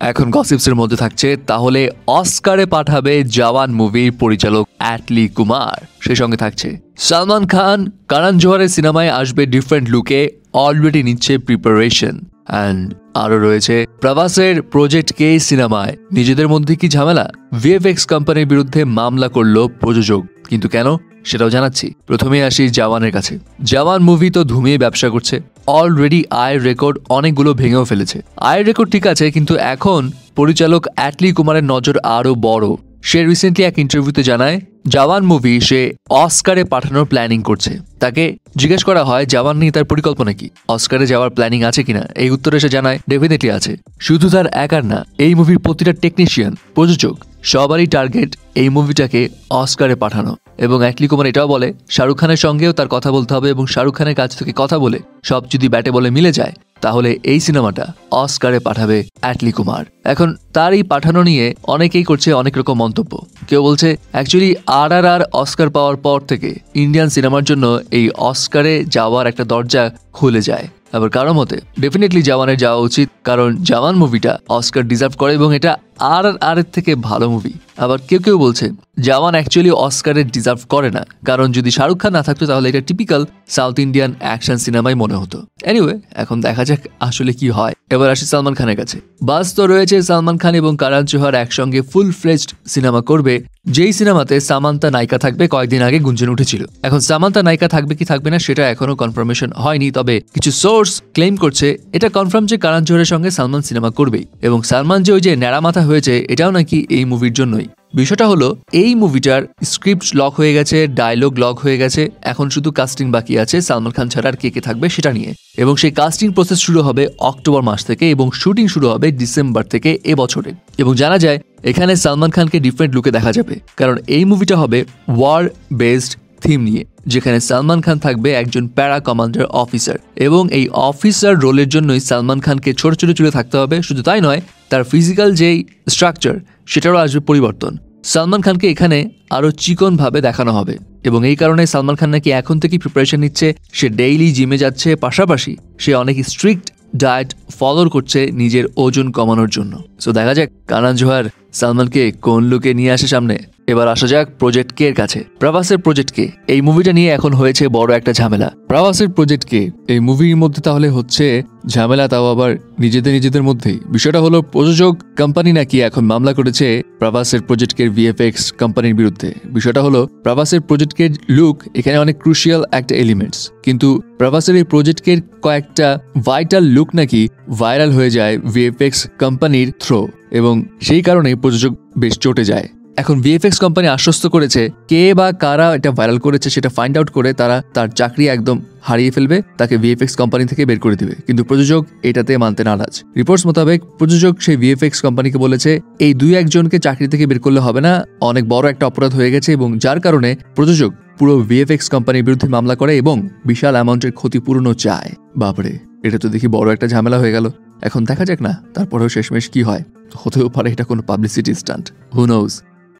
এখন গসিপসের মধ্যে থাকছে, তাহলে অস্কারে পাঠাবে জওয়ান মুভির পরিচালক অ্যাটলি কুমার সেই সঙ্গে থাকছে সালমান খান কারণ জোহারের সিনেমায় আসবে ডিফারেন্ট লুকে অলরেডি নিচ্ছে প্রিপারেশন অ্যান্ড আরও রয়েছে, প্রভাসের প্রজেক্ট কে সিনেমায় নিজেদের মধ্যে কি ঝামেলা? ভিএফএক্স কোম্পানির বিরুদ্ধে মামলা করল প্রযোজক। কিন্তু কেন? সেটাও জানাচ্ছি। প্রথমে আসি জওয়ানের কাছে। জওয়ান মুভি তো ধুমিয়ে ব্যবসা করছে। অলরেডি আয়ের রেকর্ড অনেকগুলো ভেঙেও ফেলেছে। আয়ের রেকর্ড ঠিক আছে, কিন্তু এখন পরিচালক অ্যাটলি কুমারের নজর আরও বড়। সে রিসেন্টলি এক ইন্টারভিউতে জানায়, জওয়ান মুভি সে অস্কারে পাঠানোর প্ল্যানিং করছে। তাকে জিজ্ঞেস করা হয়, জওয়ান নিয়ে তার পরিকল্পনা কি? অস্কারে যাওয়ার প্ল্যানিং আছে কিনা? এই উত্তরে সে জানায় ডেফিনেটলি আছে। শুধু তার একার না, এই মুভির প্রতিটা টেকনিশিয়ান প্রযোজক, সবারই টার্গেট এই মুভিটাকে অস্কারে পাঠানো। এবং অ্যাটলি কুমার এটাও বলে, শাহরুখ খানের সঙ্গেও তার কথা বলতে হবে এবং শাহরুখ খানের কাছ থেকে কথা বলে সব যদি ব্যাটে বলে মিলে যায়, তাহলে এই সিনেমাটা অস্কারে পাঠাবে অ্যাটলি কুমার। এখন তার এই পাঠানো নিয়ে অনেকেই করছে অনেক রকম মন্তব্য। কেউ বলছে, অ্যাকচুয়ালি আর আর আর অস্কার পাওয়ার পর থেকে ইন্ডিয়ান সিনেমার জন্য এই অস্কারে যাওয়ার একটা দরজা খুলে যায়। আবার কারও মতে ডেফিনেটলি জাওয়ানের যাওয়া উচিত, কারণ জাওয়ান মুভিটা অস্কার ডিজার্ভ করে এবং এটা আর আর এর থেকে ভালো মুভি আবার কেউ কেউ বলছে জাওয়ান অ্যাকচুয়ালি অস্কারের ডিজার্ভ করে না। কারণ যদি শাহরুখ খান না থাকতো, তাহলে এটা টিপিক্যাল সাউথ ইন্ডিয়ান অ্যাকশন সিনেমাই মনে হতো। এনিওয়ে এখন দেখা যাক আসলে কি হয়। এবার আসি সালমান খানের কাছে। বাস তো রয়েছে সালমান খান এবং কারান জোহার একসঙ্গে ফুল ফ্লেজড সিনেমা করবে। যেই সিনেমাতে সামান্তা নায়িকা থাকবে, কয়েকদিন আগে গুঞ্জন উঠেছিল। এখন সামান্তা নায়িকা থাকবে কি থাকবে না, সেটা এখনও কনফার্মেশন হয়নি। তবে কিছু সোর্স ক্লেম করছে, এটা কনফার্ম যে কারণ জোহরের সঙ্গে সালমান সিনেমা করবেই। এবং সালমান যে ওই যে ন্যাড়া মাথা হয়েছে, এটাও নাকি এই মুভির জন্যই। বিষয়টা হলো, এই মুভিটার স্ক্রিপ্ট লক হয়ে গেছে ডায়লগ লক হয়ে গেছে, এখন শুধু কাস্টিং বাকি আছে, সালমান খান ছাড়া আর কে কে থাকবে সেটা নিয়ে। এবং সেই কাস্টিং প্রসেস শুরু হবে অক্টোবর মাস থেকে এবং শুটিং শুরু হবে ডিসেম্বর থেকে এবছরে এবং জানা যায়, এখানে সালমান খানকে ডিফারেন্ট লুকে দেখা যাবে। কারণ এই মুভিটা হবে ওয়ার বেসড থিম নিয়ে, যেখানে সালমান খান থাকবে একজন প্যারা কমান্ডার অফিসার। এবং এই অফিসার রোলের জন্যই সালমান খানকে ছোট ছোট চুলে থাকতে হবে, শুধু তাই নয়, তার ফিজিক্যাল যেই স্ট্রাকচার সেটারও আসবে পরিবর্তন। সালমান খানকে এখানে আরও চিকনভাবে দেখানো হবে। এবং এই কারণে সালমান খান নাকি এখন থেকেই প্রিপারেশন নিচ্ছে, সে ডেইলি জিমে যাচ্ছে, পাশাপাশি সে অনেক স্ট্রিক্ট ডায়েট ফলো করছে নিজের ওজন কমানোর জন্য। সো দেখা যাক, কানান জোহার সালমানকে কোন লুকে নিয়ে আসে সামনে। এবার আসা যাক প্রজেক্ট কে এর কাছে। প্রভাসের প্রজেক্ট কে এই মুভিটা নিয়ে এখন হয়েছে বড় একটা ঝামেলা। প্রভাসের প্রজেক্ট কে এই মুভির মধ্যে তাহলে হচ্ছে ঝামেলা তাও আবার নিজেদের নিজেদের মধ্যেই। বিষয়টা হলো, প্রযোজক কোম্পানি নাকি এখন মামলা করেছে প্রভাসের প্রজেক্টের ভিএফএক্স কোম্পানির বিরুদ্ধে। বিষয়টা হলো প্রভাসের প্রজেক্টের লুক এখানে অনেক ক্রুশিয়াল একটা এলিমেন্টস কিন্তু প্রভাসের এই প্রজেক্টের কয়েকটা ভাইটাল লুক নাকি ভাইরাল হয়ে যায় ভিএফএক্স কোম্পানির থ্রো এবং সেই কারণে প্রযোজক বেশ চটে যায়। এখন ভিএফএক্স কোম্পানি আশ্বস্ত করেছে কে বা কারা এটা ভাইরাল করেছে সেটা ফাইন্ড আউট করে তারা তার চাকরি একদম হারিয়ে ফেলবে, তাকে ভিএফএক্স কোম্পানি থেকে বের করে দিবে। কিন্তু প্রযোজক এটাতে মানতে নারাজ। রিপোর্টস মোতাবেক প্রযোজক সেই ভিএফএক্স কোম্পানিকে বলেছে, এই দুই একজনকে চাকরি থেকে বের করলে হবে না। অনেক বড় একটা অপরাধ হয়ে গেছে এবং যার কারণে প্রযোজক পুরো ভিএফএক্স কোম্পানির বিরুদ্ধে মামলা করে এবং বিশাল অ্যামাউন্টের ক্ষতিপূরণও চায়। বাপরে, এটা তো দেখি বড় একটা ঝামেলা হয়ে গেল। এখন দেখা যাক না, তারপরেও শেষমেশ কি হয়। হতেও পারে এটা কোনো পাবলিসিটি স্টান্ট হু নোজ